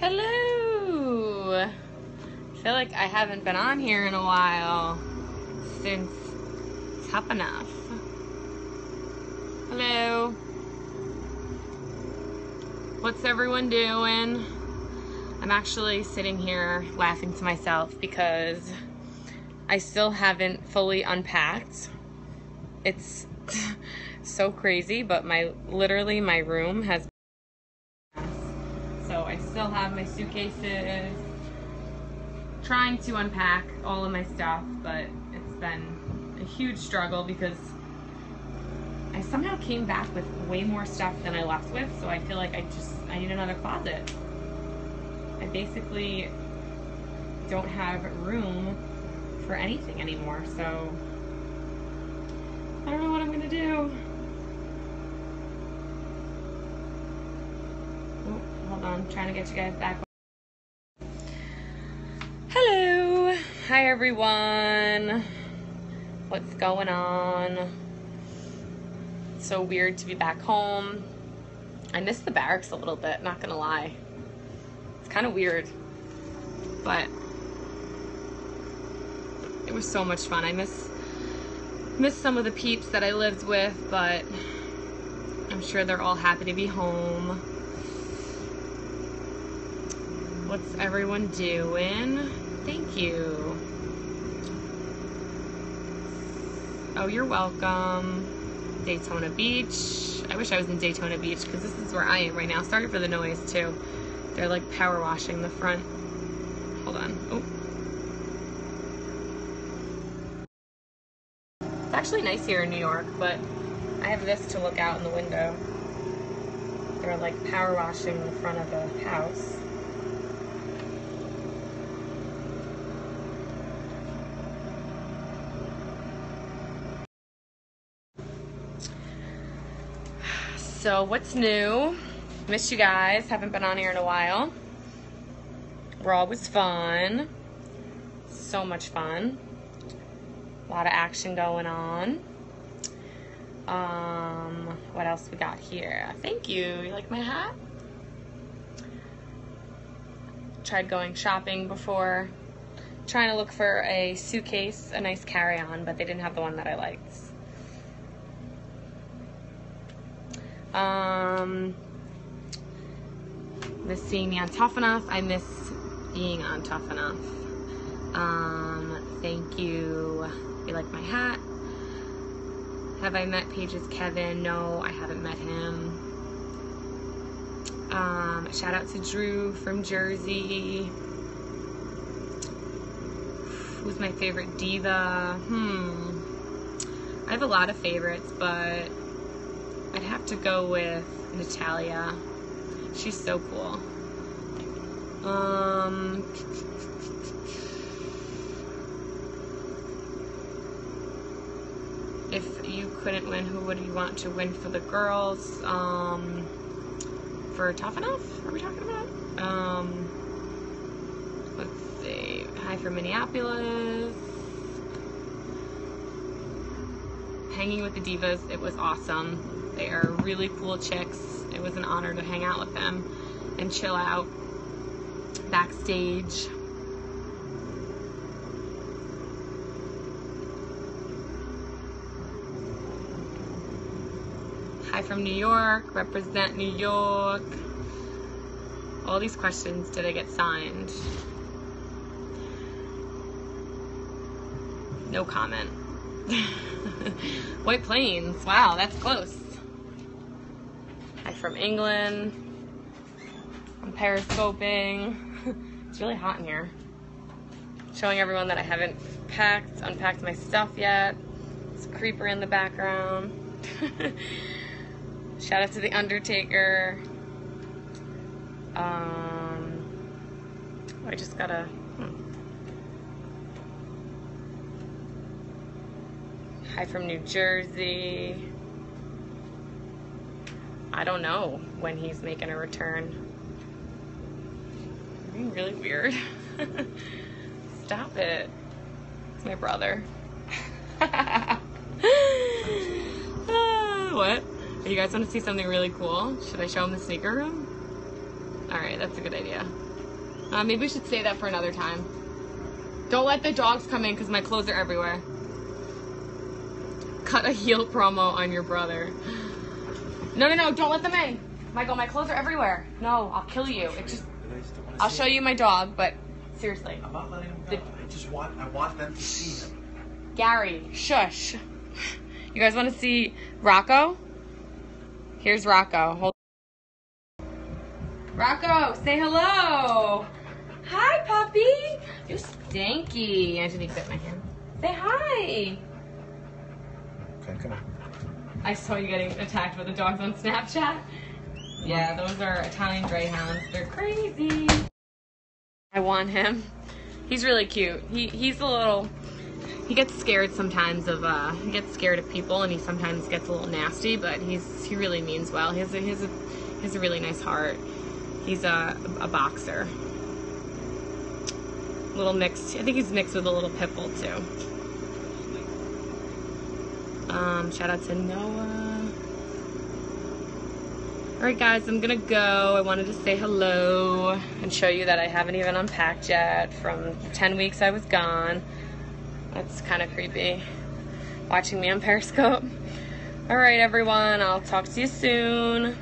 Hello. I feel like I haven't been on here in a while since Tough Enough. Hello. What's everyone doing? I'm actually sitting here laughing to myself because I still haven't fully unpacked. It's so crazy, but my literally my room has still have my suitcases trying to unpack all of my stuff, but it's been a huge struggle because I somehow came back with way more stuff than I left with, so I feel like I just I need another closet. I basically don't have room for anything anymore, so I don't know what I'm gonna do. Oh, hold on, trying to get you guys back. Hello, hi everyone. What's going on? It's so weird to be back home. I miss the barracks a little bit, not gonna lie. It's kind of weird, but it was so much fun. I miss miss some of the peeps that I lived with, but I'm sure they're all happy to be home. What's everyone doing? Thank you. Oh, you're welcome. Daytona Beach. I wish I was in Daytona Beach because this is where I am right now. Sorry for the noise too. They're like power washing the front. Hold on. Oh. It's actually nice here in New York, but I have this to look out in the window. They're like power washing the front of the house. So, what's new? Missed you guys. Haven't been on here in a while. We're always fun. So much fun. A lot of action going on. Um, what else we got here? Thank you. You like my hat? Tried going shopping before. Trying to look for a suitcase, a nice carry on, but they didn't have the one that I liked. Um, miss seeing me on Tough Enough. I miss being on Tough Enough. Um, thank you. You like my hat? Have I met Paige's Kevin? No, I haven't met him. Um, shout out to Drew from Jersey. Who's my favorite diva? Hmm. I have a lot of favorites, but I'd have to go with Natalya. She's so cool. Um, if you couldn't win, who would you want to win for the girls? Um, for Tough Enough? Are we talking about? Um, let's see. Hi from Minneapolis. Hanging with the Divas, it was awesome. They are really cool chicks. It was an honor to hang out with them and chill out backstage. Hi from New York, represent New York. All these questions, did I get signed? No comment. White Plains, wow, that's close. From England. I'm periscoping. it's really hot in here. Showing everyone that I haven't packed, unpacked my stuff yet. It's a creeper in the background. Shout out to the Undertaker. Um, I just gotta. Hmm. Hi from New Jersey. I don't know when he's making a return. You're being really weird. Stop it. It's my brother. Ah, what? You guys want to see something really cool? Should I show him the sneaker room? All right, that's a good idea. Uh, maybe we should say that for another time. Don't let the dogs come in because my clothes are everywhere. Cut a heel promo on your brother. No, no, no, don't let them in. Michael, my clothes are everywhere. No, I'll kill you. It just, I still wanna I'll show you my dog, but seriously. I'm not letting him go. The- I just want I want them to see him. Gary, shush. You guys want to see Rocco? Here's Rocco. Hold. Rocco, say hello. Hi, puppy. You stinky. Angelique bit my hand. Say hi. Okay, come on. I saw you getting attacked by the dogs on Snapchat. Yeah, those are Italian greyhounds. They're crazy. I want him. He's really cute. He he's a little. He gets scared sometimes of. uh He gets scared of people, and he sometimes gets a little nasty. But he's he really means well. He has a he has a, he has a really nice heart. He's a a boxer. Little mixed. I think he's mixed with a little pit bull too. Um, shout out to Noah. Alright guys, I'm gonna go. I wanted to say hello and show you that I haven't even unpacked yet from the 10 weeks I was gone. That's kind of creepy. Watching me on Periscope. Alright everyone, I'll talk to you soon.